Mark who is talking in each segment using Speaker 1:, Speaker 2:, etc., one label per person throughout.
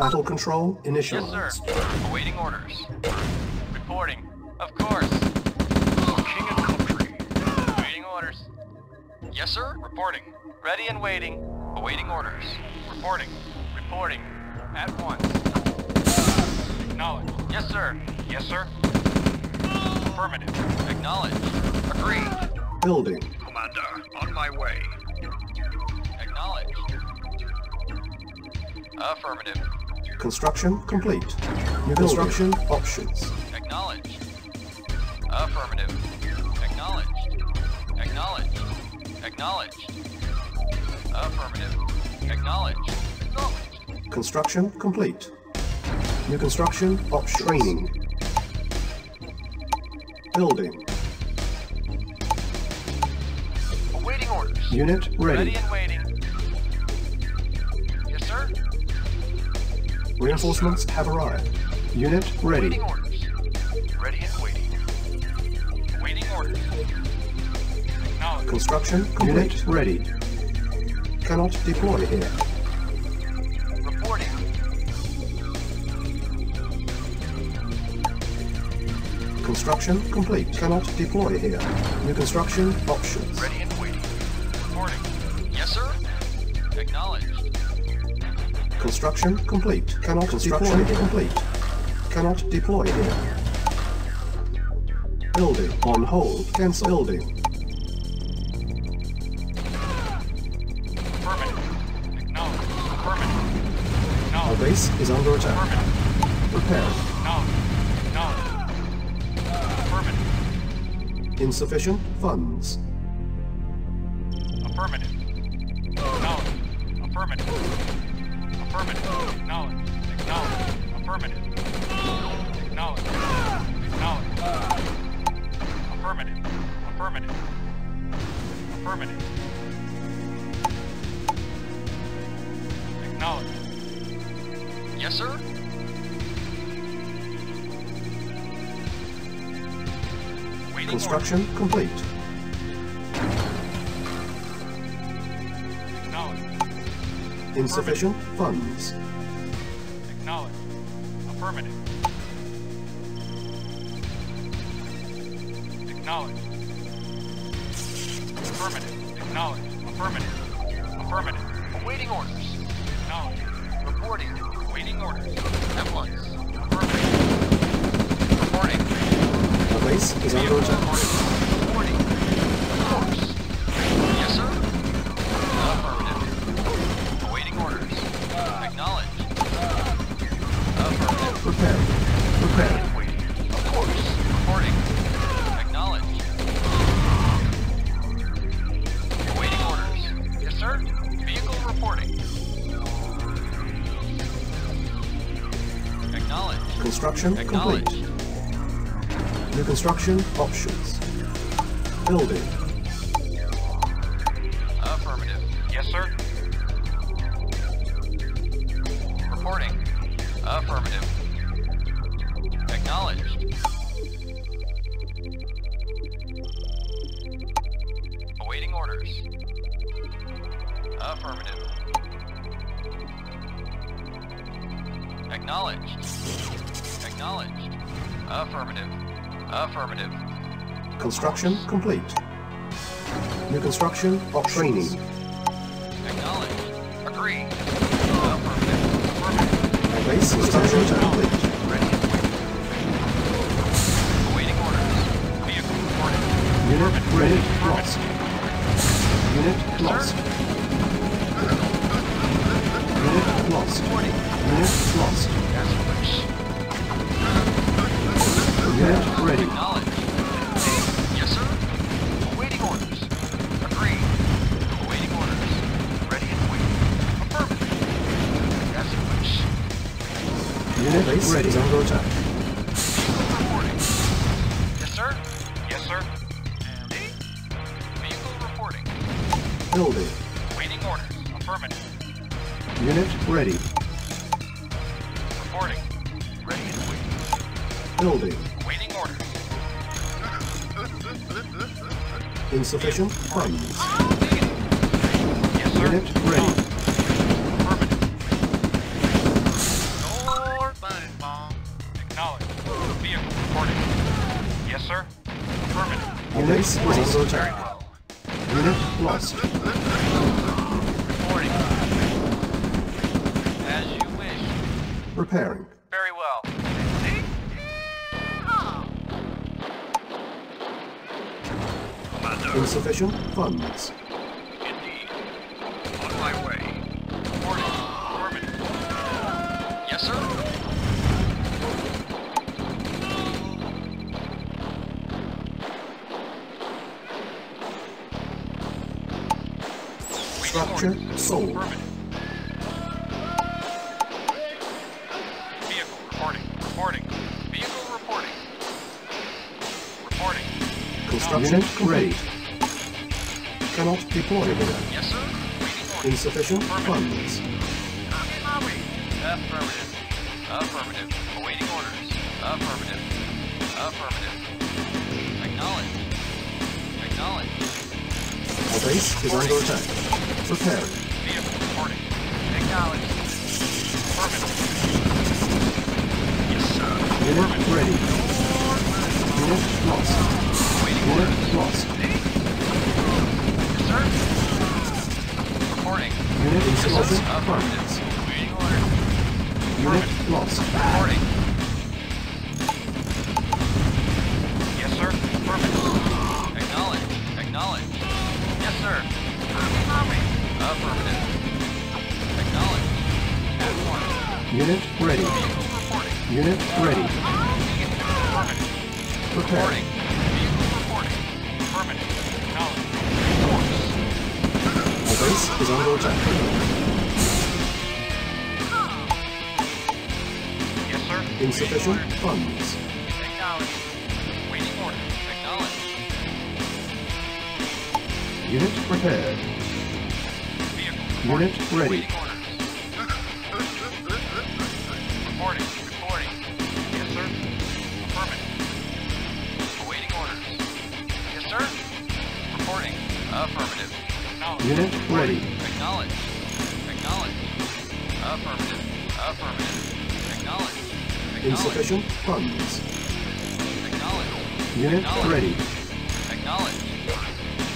Speaker 1: Battle control initial.
Speaker 2: Yes, sir. Awaiting orders. Reporting. Of course.
Speaker 3: King and country.
Speaker 2: Awaiting orders. Yes, sir. Reporting. Ready and waiting. Awaiting orders. Reporting. Reporting. At once.
Speaker 3: Acknowledged.
Speaker 2: Yes, sir.
Speaker 3: Yes, sir. Affirmative.
Speaker 2: Acknowledged. Agreed.
Speaker 1: Building.
Speaker 3: Commander, on my way.
Speaker 2: Acknowledged. Affirmative.
Speaker 1: Construction complete. New construction options.
Speaker 2: Acknowledged. Affirmative. Acknowledged. Acknowledged. Acknowledged. Affirmative. Acknowledged. Acknowledged.
Speaker 1: Construction complete. New construction options. Training. Building.
Speaker 2: Awaiting orders.
Speaker 1: Unit
Speaker 2: Ready
Speaker 1: ready. Reinforcements have arrived. Unit ready.
Speaker 2: Waiting orders. Ready and waiting. Waiting orders.
Speaker 3: Acknowledged.
Speaker 1: Construction unit ready. Cannot deploy here.
Speaker 2: Reporting.
Speaker 1: Construction complete. Cannot deploy here. New construction options.
Speaker 2: Ready and waiting. Reporting. Yes, sir. Acknowledged.
Speaker 1: Construction complete. Cannot construction complete. Cannot deploy here. Building on hold. Cancel building.
Speaker 3: Affirmative. Acknowledged.
Speaker 1: Our base is under attack.
Speaker 3: Affirmative.
Speaker 1: Prepare.
Speaker 3: Acknowledged. Acknowledged.
Speaker 1: Insufficient funds.
Speaker 3: Affirmative. Acknowledged. Acknowledged. Affirmative. Affirmative. Affirmative. Acknowledged.
Speaker 2: Yes, sir.
Speaker 3: Waiting
Speaker 1: Construction complete.
Speaker 3: order. Acknowledged.
Speaker 1: Insufficient funds.
Speaker 3: Acknowledged. Affirmative. Acknowledged. Affirmative. Acknowledged. Affirmative. Affirmative.
Speaker 2: Awaiting orders.
Speaker 3: Acknowledged.
Speaker 2: Reporting. Awaiting orders. At once.
Speaker 3: Affirmative.
Speaker 2: Reporting.
Speaker 1: Our base is under attack. Complete. New construction options. Building.
Speaker 2: Affirmative.
Speaker 3: Yes, sir.
Speaker 2: Reporting. Affirmative. Acknowledged. Awaiting orders. Affirmative. Acknowledged. Acknowledged. Affirmative. Affirmative.
Speaker 1: Construction complete. New construction op training.
Speaker 2: Acknowledged. Agreed. Affirmative. Affirmative.
Speaker 1: Base attack. Complete.
Speaker 2: Ready. Awaiting orders. Vehicle reporting.
Speaker 1: Unit ready. Lost. Unit lost. Unit lost. Unit lost. Unit ready.
Speaker 2: Yes, sir. Awaiting orders. Agreed. Awaiting orders. Ready and waiting. Affirmative. As you wish.
Speaker 1: Unit base ready. is under attack.
Speaker 2: Section Primes. Yes,
Speaker 1: Unit ready.
Speaker 3: Yes, sir. Affirmative.
Speaker 1: Units
Speaker 2: ready.
Speaker 1: Unit lost.
Speaker 2: Reporting. As you wish.
Speaker 1: Repairing. Insufficient funds.
Speaker 3: Indeed. On my way.
Speaker 2: Yes, sir.
Speaker 1: Structure sold.
Speaker 3: Vehicle reporting. Reporting. Vehicle reporting. Reporting.
Speaker 1: Construction ready. Cannot deploy here.
Speaker 2: Yes, sir.
Speaker 1: Insufficient funds.
Speaker 2: Affirmative. Affirmative. Awaiting orders. Affirmative. Affirmative. Acknowledge. Acknowledge.
Speaker 1: Our base is under attack. Repairing.
Speaker 3: Vehicle reporting.
Speaker 2: Acknowledge.
Speaker 3: Affirmative. Yes, sir.
Speaker 1: Unit ready. Unit lost. Unit lost.
Speaker 2: Reporting.
Speaker 1: Unit
Speaker 2: Yes, sir. Affirmative.
Speaker 1: funds.
Speaker 2: Awaiting orders.
Speaker 1: Unit lost.
Speaker 2: Reporting.
Speaker 3: Yes, sir. Affirmative.
Speaker 2: Acknowledge. Acknowledge. Yes, sir. Affirmative. Acknowledge. At one.
Speaker 1: Unit ready. Unit ready.
Speaker 3: Affirmative.
Speaker 1: Preparing. Base is under attack.
Speaker 3: Yes, sir.
Speaker 1: Insufficient
Speaker 3: Waiting
Speaker 1: funds.
Speaker 2: Acknowledge. Waiting orders. Acknowledge.
Speaker 1: Unit prepared.
Speaker 3: Vehicle
Speaker 1: Unit ready.
Speaker 3: Reporting.
Speaker 2: Reporting.
Speaker 3: Yes, sir. Affirmative.
Speaker 2: Awaiting orders. Yes, sir. Reporting. Affirmative.
Speaker 3: Acknowledge.
Speaker 1: Unit ready.
Speaker 2: Acknowledge. Acknowledge. Affirmative. Affirmative. Acknowledge. Acknowledge.
Speaker 1: Insufficient funds.
Speaker 2: Acknowledge.
Speaker 1: Unit
Speaker 2: Acknowledge.
Speaker 1: ready.
Speaker 2: Acknowledge.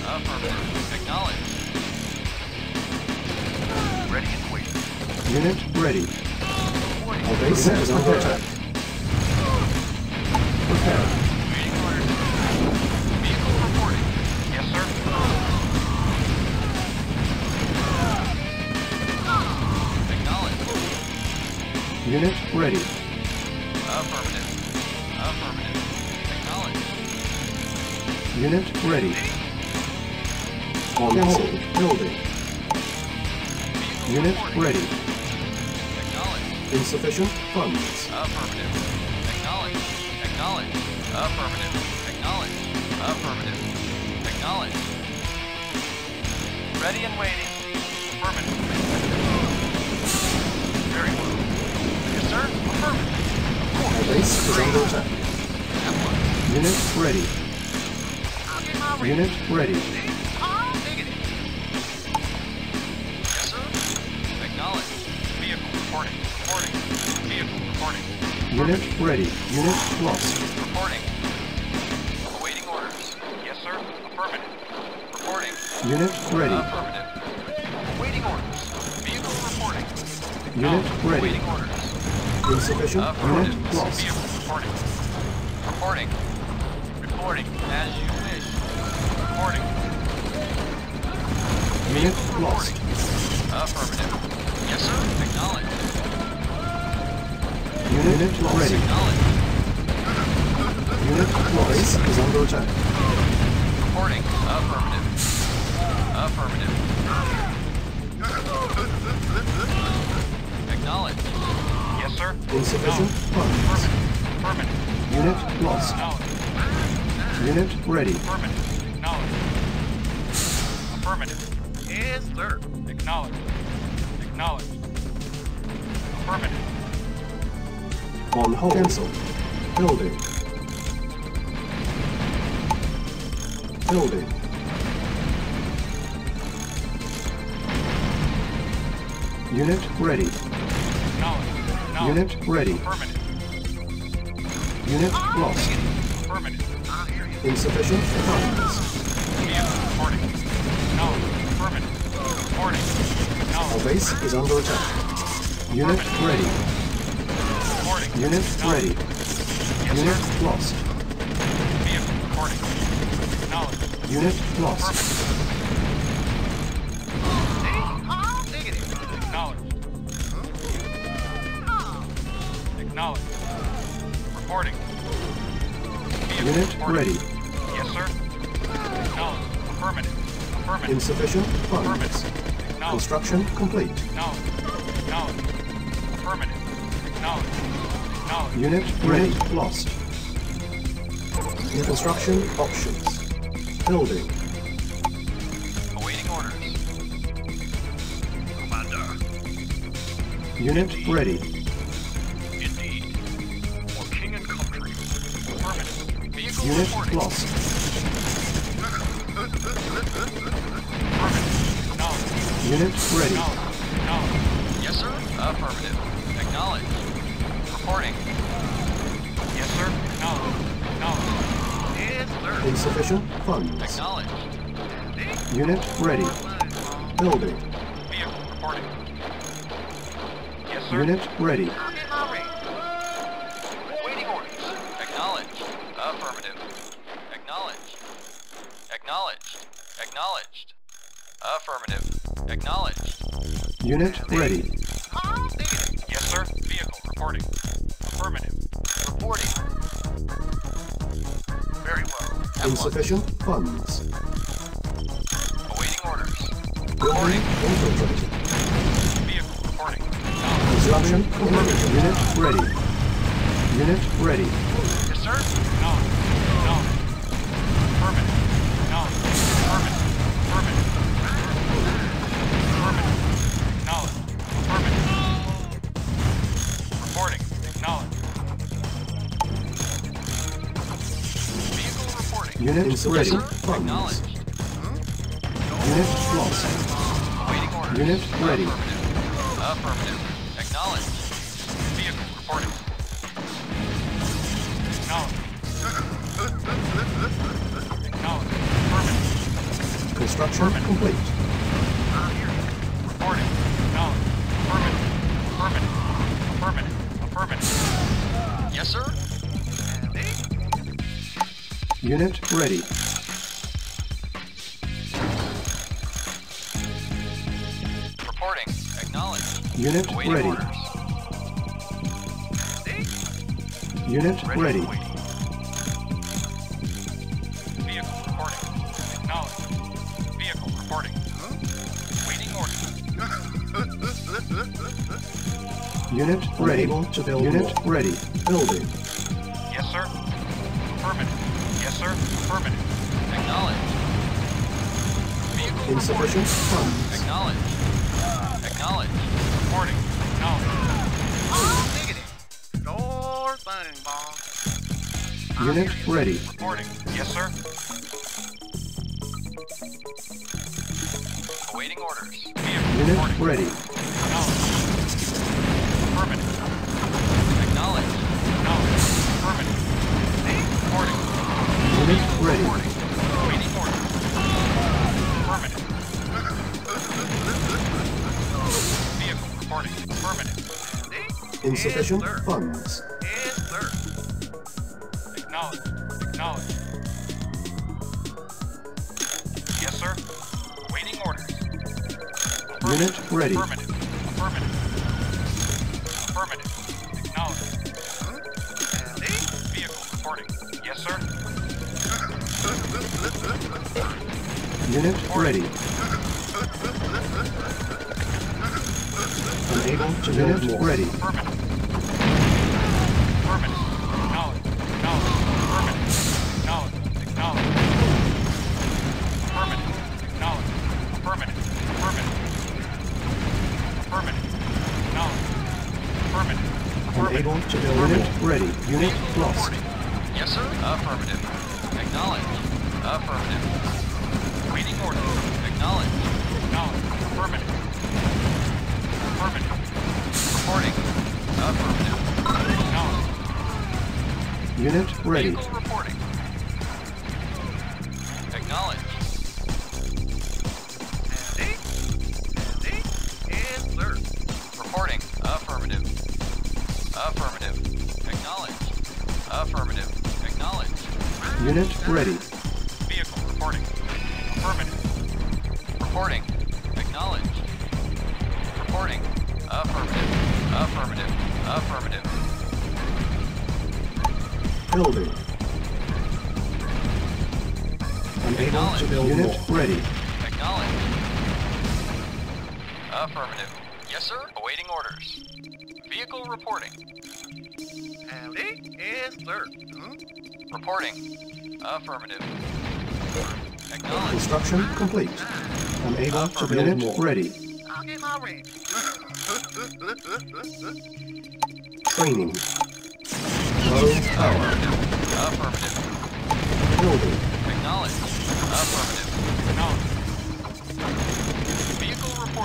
Speaker 2: Affirmative. Acknowledge. Ready and waiting.
Speaker 1: Unit ready. Our base is under attack. Unit ready.
Speaker 2: Affirmative. Affirmative. Acknowledge.
Speaker 1: Unit ready. On hold. Building.
Speaker 2: Vehicle
Speaker 1: Unit
Speaker 2: reporting.
Speaker 1: ready.
Speaker 2: Acknowledge.
Speaker 1: Insufficient funds.
Speaker 2: Affirmative. Acknowledge. Acknowledge. Affirmative. Acknowledge. Affirmative. Acknowledge. Ready and waiting.
Speaker 3: Affirmative.
Speaker 2: Yes, sir. Affirmative. Of
Speaker 1: Our
Speaker 2: course.
Speaker 1: base is under attack. Unit ready.
Speaker 2: I'll get my ready.
Speaker 1: Unit ready.
Speaker 2: I'll dig it. Yes, sir. Acknowledge.
Speaker 3: Vehicle reporting. Reporting. Vehicle reporting.
Speaker 1: Unit ready. Unit lost.
Speaker 2: Reporting. Awaiting orders.
Speaker 3: Yes, sir. Affirmative.
Speaker 2: Reporting.
Speaker 1: Unit ready.
Speaker 2: Affirmative. Awaiting orders. Vehicle reporting.
Speaker 1: Unit ready.
Speaker 2: Awaiting orders.
Speaker 1: Insufficient
Speaker 2: Affirmative.
Speaker 1: unit lost.
Speaker 3: Reporting.
Speaker 2: Reporting. Reporting. As you wish.
Speaker 3: Reporting.
Speaker 1: Unit lost.
Speaker 2: Affirmative. Yes, sir. Acknowledge.
Speaker 1: Unit ready.
Speaker 2: Acknowledge.
Speaker 1: Unit lost. Is under attack.
Speaker 2: Reporting. Affirmative. Affirmative. Acknowledge.
Speaker 3: Yes, sir.
Speaker 1: Insufficient funds.
Speaker 3: Affirmative. Affirmative.
Speaker 1: Unit lost.
Speaker 3: Acknowledge.
Speaker 1: Unit ready.
Speaker 3: Affirmative. Acknowledge. Affirmative.
Speaker 2: Yes, sir.
Speaker 3: Acknowledge. Acknowledge. Affirmative.
Speaker 1: On hold. Cancel. Building. Building. Unit ready.
Speaker 3: Acknowledge.
Speaker 1: Unit ready. Unit lost. Insufficient funds.
Speaker 3: Reporting.
Speaker 1: Our base is under attack. Unit ready. Unit ready. Unit lost. Unit lost. Ready.
Speaker 3: Yes, sir. Acknowledged. Affirmative. Affirmative.
Speaker 1: Insufficient funds.
Speaker 3: Affirmative.
Speaker 1: Construction complete.
Speaker 3: Acknowledged. Acknowledged. Affirmative. Acknowledged. Acknowledged.
Speaker 1: Unit ready. Lost. New construction options. Building.
Speaker 2: Awaiting orders. Commander.
Speaker 1: Unit ready.
Speaker 3: Affirmative.
Speaker 2: Vehicle
Speaker 1: Unit lost. Unit ready.
Speaker 2: Yes, sir. Affirmative. Acknowledged. Reporting.
Speaker 3: Yes, sir. Acknowledged. Acknowledged.
Speaker 2: Yes, sir.
Speaker 1: Insufficient funds.
Speaker 2: Acknowledged.
Speaker 1: Unit ready. Building.
Speaker 3: Vehicle reporting. Yes, sir.
Speaker 1: Unit ready.
Speaker 2: Waiting orders. Acknowledged. Affirmative. Acknowledged. Acknowledged. Affirmative. Acknowledged.
Speaker 1: Unit ready.
Speaker 3: Yes, sir. Vehicle reporting. Affirmative.
Speaker 2: Reporting. Very well. One.
Speaker 1: Insufficient funds.
Speaker 2: Awaiting orders.
Speaker 1: Building infiltrated.
Speaker 3: Vehicle reporting.
Speaker 1: Construction complete. Unit ready. Unit ready.
Speaker 2: Yes, sir.
Speaker 1: Unit ready.
Speaker 2: Sir,
Speaker 1: Funds. Unit lost.
Speaker 2: Awaiting orders.
Speaker 1: Unit ready.
Speaker 2: Affirmative. Affirmative. Acknowledged.
Speaker 3: Vehicle reporting. Acknowledged. Acknowledged. Affirmative.
Speaker 1: Construction complete.
Speaker 3: Reporting. Acknowledged. Affirmative. Affirmative. Affirmative. Affirmative.
Speaker 2: Yes, sir.
Speaker 1: Unit ready.
Speaker 2: Reporting. Acknowledged.
Speaker 1: Unit
Speaker 2: Awaiting
Speaker 1: ready.
Speaker 2: orders.
Speaker 1: Unit
Speaker 3: Ready
Speaker 1: ready.
Speaker 3: Vehicle reporting. Acknowledged. Vehicle reporting. Waiting order.
Speaker 1: Unit ready. Unable to build
Speaker 2: Unit
Speaker 1: Unit ready. Building. Insufficient
Speaker 2: reporting.
Speaker 1: funds.
Speaker 2: Acknowledged. Acknowledged.
Speaker 3: Reporting. Acknowledged.
Speaker 1: Unit ready.
Speaker 3: Reporting. Yes, sir.
Speaker 2: Awaiting orders.
Speaker 3: Vehicle
Speaker 1: Unit
Speaker 3: reporting.
Speaker 1: ready.
Speaker 3: Acknowledged. Affirmative.
Speaker 2: Acknowledged.
Speaker 3: Acknowledged. Affirmative. Reporting.
Speaker 1: Unit ready.
Speaker 3: Reporting.
Speaker 1: Insufficient funds.
Speaker 3: Acknowledged. Acknowledged. Yes, sir. Waiting orders.
Speaker 1: Unit ready.
Speaker 3: Affirmative. Affirmative. Affirmative. Acknowledged. Vehicle reporting. Yes, sir.
Speaker 1: Unit ready. Unable to build Unit to build Unit ready. Unit lost. Unit ready.
Speaker 4: Affirmative. Yes, sir. Awaiting orders. Vehicle reporting.
Speaker 2: Howdy, yes, sir. Huh?
Speaker 4: Reporting. Affirmative. Acknowledged.
Speaker 1: Construction complete. Unable to build
Speaker 4: Unit
Speaker 1: more. Ready.
Speaker 2: I'll get my wrench.
Speaker 1: Training. Low power.
Speaker 4: Affirmative.
Speaker 1: Building.
Speaker 4: Acknowledged. Affirmative.
Speaker 5: Acknowledged.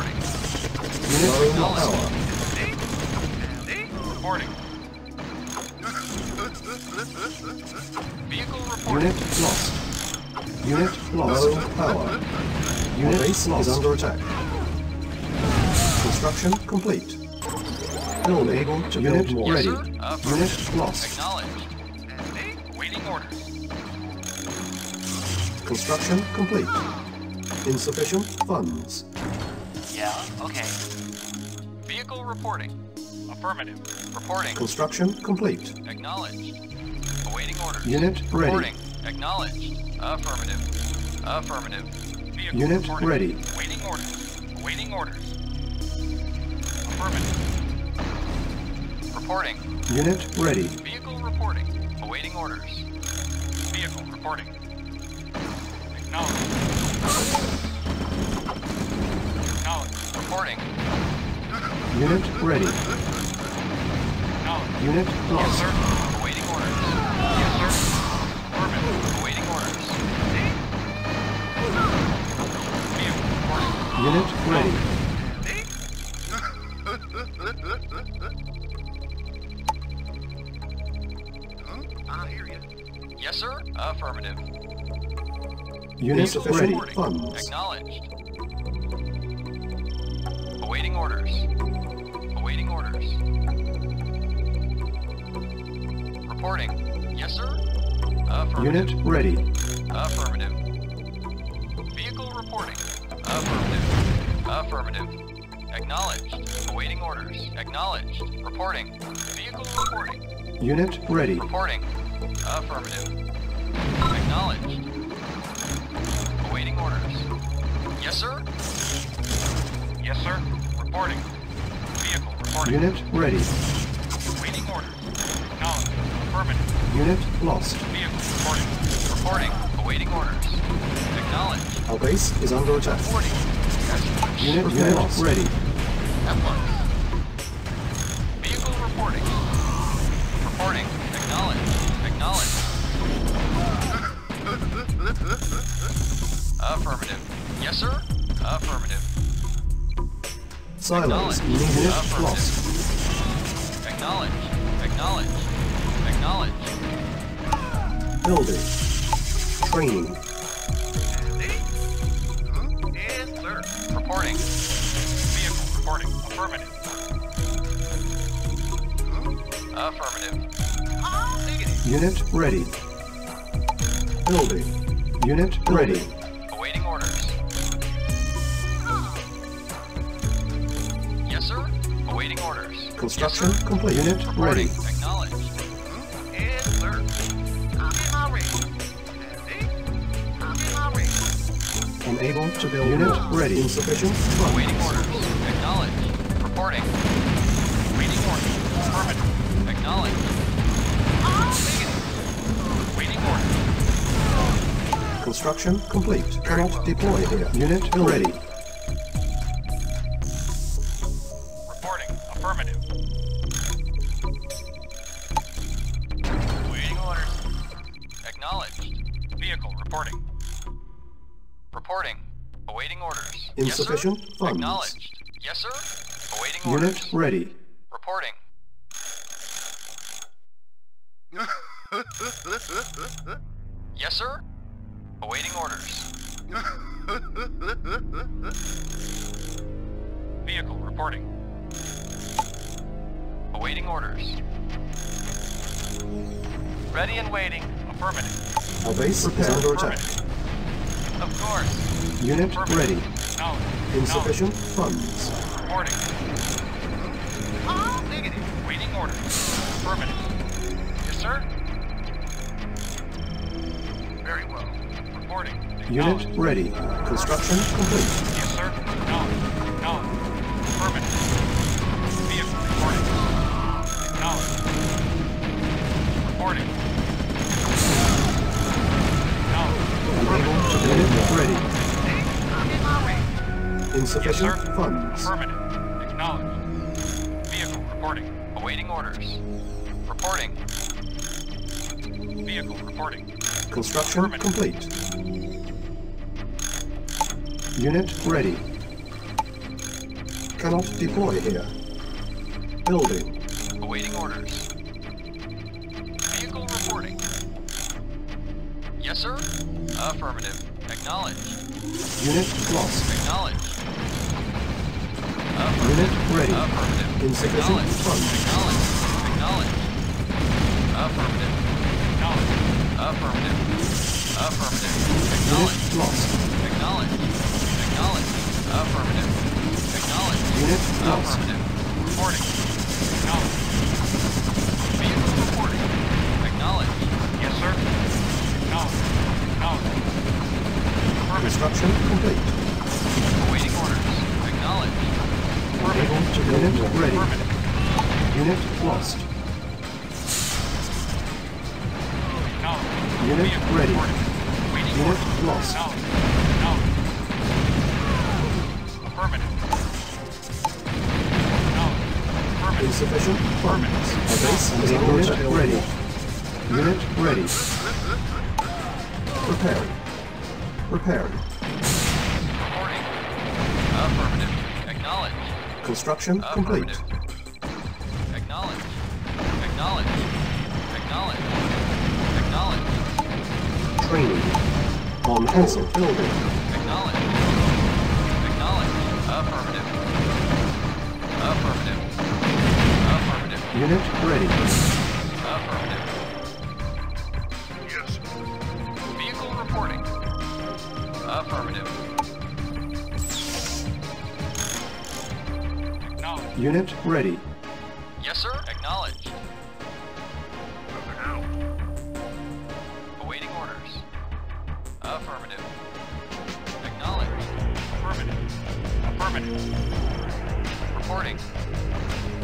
Speaker 4: Vehicle reporting.
Speaker 1: Unit low power.
Speaker 2: Howdy, howdy.
Speaker 5: Reporting.
Speaker 4: Vehicle reporting.
Speaker 1: Unit lost. Unit lost. Low power. Unit base is under attack. Construction complete. Build able to
Speaker 4: Yes,
Speaker 1: build more. Ready.
Speaker 4: Affirmative.
Speaker 1: Unit lost.
Speaker 4: Acknowledged.
Speaker 2: Howdy.
Speaker 4: Awaiting orders.
Speaker 1: Construction complete. Insufficient funds.
Speaker 6: Yeah, okay.
Speaker 4: Vehicle reporting.
Speaker 5: Affirmative.
Speaker 4: Reporting.
Speaker 1: Construction complete.
Speaker 4: Acknowledged. Awaiting orders.
Speaker 1: Unit ready.
Speaker 4: Reporting. Acknowledged. Affirmative. Affirmative.
Speaker 5: Vehicle
Speaker 1: Unit
Speaker 5: reporting.
Speaker 1: ready.
Speaker 5: Awaiting orders. Awaiting orders. Affirmative.
Speaker 4: Reporting.
Speaker 1: Unit ready.
Speaker 4: Vehicle reporting. Awaiting orders.
Speaker 5: Vehicle reporting. Acknowledged. Acknowledged.
Speaker 4: Reporting.
Speaker 1: Unit ready.
Speaker 5: Acknowledged.
Speaker 1: Unit
Speaker 5: Yes, sir.
Speaker 4: Awaiting orders.
Speaker 5: Yes, sir. Affirmative.
Speaker 4: Awaiting orders.
Speaker 5: Vehicle reporting.
Speaker 1: Unit ready.
Speaker 2: Huh? I hear you.
Speaker 4: Yes, sir. Affirmative.
Speaker 1: Unit ready.
Speaker 4: reporting.
Speaker 1: Funds.
Speaker 4: Acknowledged. Awaiting orders. Awaiting orders. Reporting. Yes, sir. Affirmative.
Speaker 1: Unit ready.
Speaker 4: Affirmative. Vehicle reporting. Affirmative. Affirmative. Acknowledged. Awaiting orders. Acknowledged. Reporting. Vehicle reporting.
Speaker 1: Unit ready.
Speaker 4: Reporting. Affirmative. Acknowledged. Awaiting orders. Yes, sir.
Speaker 5: Yes, sir. Reporting. Vehicle reporting.
Speaker 1: Unit ready.
Speaker 5: Waiting orders. Acknowledged. Affirmative.
Speaker 1: Unit lost.
Speaker 5: Vehicle reporting.
Speaker 4: Reporting. Awaiting orders. Acknowledged.
Speaker 1: Our base is under attack.
Speaker 4: Reporting. Yes,
Speaker 1: Unit, unit ready.
Speaker 4: F1. Vehicle reporting. Reporting. Acknowledged. Acknowledged. Affirmative. Yes, sir. Affirmative.
Speaker 1: Silence. Unit
Speaker 4: Affirmative.
Speaker 1: lost.
Speaker 4: Acknowledged. Acknowledged. Acknowledged.
Speaker 1: Building. Training.
Speaker 2: Huh?
Speaker 4: Reporting.
Speaker 5: Vehicle reporting. Affirmative.
Speaker 4: Affirmative.
Speaker 2: I'm digging it.
Speaker 1: Unit ready. Building. Unit ready. Construction complete. Unit ready.
Speaker 4: Acknowledged.
Speaker 2: Yes, sir. I'll get my wrench. Howdy. I'll get my wrench.
Speaker 1: Unable to build. Unit ready. Insufficient funds.
Speaker 4: Awaiting orders. Acknowledged. Reporting. Waiting orders. Affirmative. Acknowledged.
Speaker 2: I'm digging it.
Speaker 4: Waiting orders.
Speaker 1: Construction complete. Cannot deploy here. Unit ready. Insufficient
Speaker 4: yes, sir.
Speaker 1: funds.
Speaker 4: Acknowledged. Yes, sir. Awaiting
Speaker 1: Unit
Speaker 4: orders.
Speaker 1: ready.
Speaker 4: Reporting. Yes, sir. Awaiting orders.
Speaker 5: Vehicle reporting.
Speaker 4: Awaiting orders.
Speaker 2: Ready and waiting.
Speaker 3: Affirmative.
Speaker 1: Our base is under attack.
Speaker 2: Of course.
Speaker 1: Unit ready.
Speaker 3: Acknowledged.
Speaker 1: Insufficient funds.
Speaker 3: Reporting.
Speaker 7: Oh, negative.
Speaker 3: Waiting orders. Affirmative. Yes, sir.
Speaker 7: Very well.
Speaker 3: Reporting.
Speaker 1: Unit ready. Construction complete.
Speaker 7: Range.
Speaker 3: Yes, sir.
Speaker 1: funds.
Speaker 3: Affirmative. Acknowledged. Vehicle reporting.
Speaker 2: Awaiting orders. Reporting.
Speaker 3: Vehicle reporting.
Speaker 1: Construction complete. Unit ready. Cannot deploy here. Building.
Speaker 2: Awaiting orders. Vehicle reporting. Yes, sir. Affirmative. Acknowledged.
Speaker 1: Unit lost.
Speaker 2: Acknowledged.
Speaker 1: Unit ready.
Speaker 2: Affirmative.
Speaker 1: Insufficient funds.
Speaker 2: Acknowledged. Acknowledged. Affirmative.
Speaker 3: Acknowledged.
Speaker 2: Affirmative. Affirmative.
Speaker 1: Unit lost.
Speaker 2: Acknowledged. Acknowledged. Affirmative. Acknowledged.
Speaker 1: Unit lost.
Speaker 2: Affirmative.
Speaker 3: Reporting. Acknowledged.
Speaker 2: Vehicle reporting. Acknowledged.
Speaker 3: Yes, sir. Acknowledged. Acknowledged. Affirmative.
Speaker 1: Construction complete. Unit ready. Unit lost. Unit ready. Unit lost. Insufficient funds. Our base is attack. Ready. Unit ready. Preparing. Preparing. Construction complete.
Speaker 2: Affirmative. Acknowledged. Acknowledged. Acknowledged. Acknowledged.
Speaker 1: Training. On. Building.
Speaker 2: Acknowledged. Acknowledged. Affirmative. Affirmative. Affirmative.
Speaker 1: Unit ready.
Speaker 2: Affirmative.
Speaker 7: Yes.
Speaker 2: Vehicle reporting. Affirmative.
Speaker 1: Unit ready.
Speaker 2: Yes, sir. Acknowledged.
Speaker 7: Over now.
Speaker 2: Awaiting orders. Affirmative. Acknowledged.
Speaker 3: Affirmative. Affirmative.
Speaker 2: Reporting.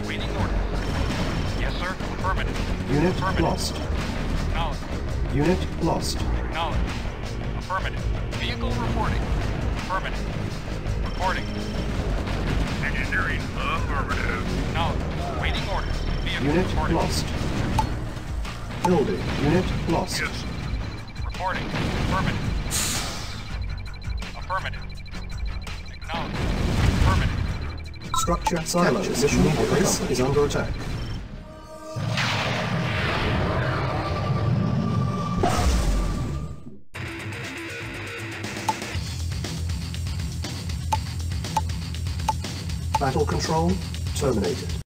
Speaker 3: Waiting orders. Yes, sir. Affirmative.
Speaker 1: Unit
Speaker 3: Affirmative.
Speaker 1: lost.
Speaker 3: Acknowledged.
Speaker 1: Unit lost.
Speaker 3: Acknowledged. Affirmative.
Speaker 2: Vehicle reporting.
Speaker 3: Affirmative. Reporting.
Speaker 7: Engineering. Affirmative.
Speaker 3: Acknowledged. Waiting orders. Vehicle
Speaker 1: Unit
Speaker 3: reporting.
Speaker 1: lost. Building. Unit lost.
Speaker 7: Yes.
Speaker 3: Reporting. Affirmative. Affirmative. Acknowledged. Affirmative.
Speaker 1: Structure and silo. Position. Base is under attack. Battle control terminated.